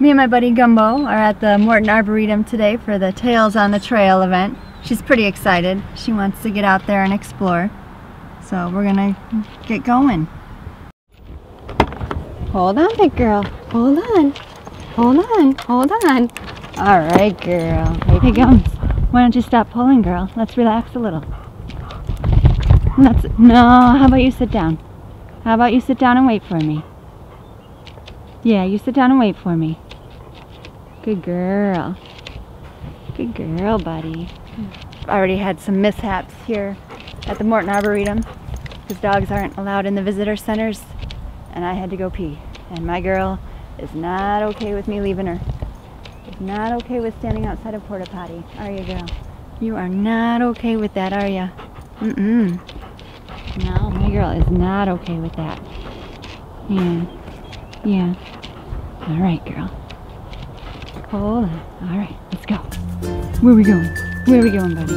Me and my buddy Gumbo are at the Morton Arboretum today for the Tails on the Trail event. She's pretty excited. She wants to get out there and explore. So we're gonna get going. Hold on, big girl. Hold on. Hold on. Hold on. All right, girl. Hey, Gums. Why don't you stop pulling, girl? Let's relax a little. Let's, no, how about you sit down? How about you sit down and wait for me? Yeah, you sit down and wait for me. Good girl. Good girl, buddy. I already had some mishaps here at the Morton Arboretum because dogs aren't allowed in the visitor centers and I had to go pee. And my girl is not okay with me leaving her. Is not okay with standing outside a porta potty, are you, girl? You are not okay with that, are you? Mm-mm. No, my girl is not okay with that. Yeah. Yeah. All right, girl. Hold on. All right, let's go. Where we going? Where we going, buddy?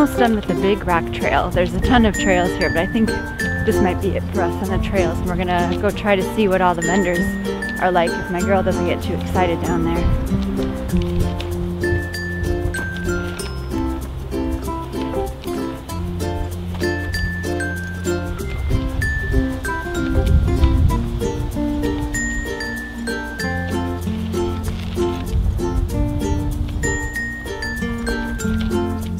Almost done with the big rock trail. There's a ton of trails here, but I think this might be it for us on the trails. And we're gonna go try to see what all the vendors are like if my girl doesn't get too excited down there.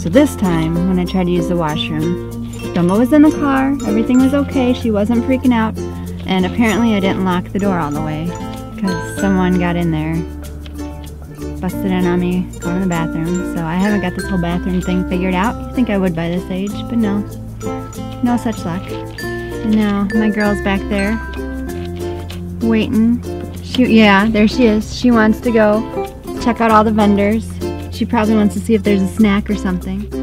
So this time, when I tried to use the washroom, Gumbo was in the car, everything was okay, she wasn't freaking out, and apparently I didn't lock the door all the way, because someone got in there, busted in on me, going to the bathroom, so I haven't got this whole bathroom thing figured out. you think I would by this age, but no. No such luck. And now, my girl's back there, waiting. She, yeah, there she is. She wants to go check out all the vendors. She probably wants to see if there's a snack or something.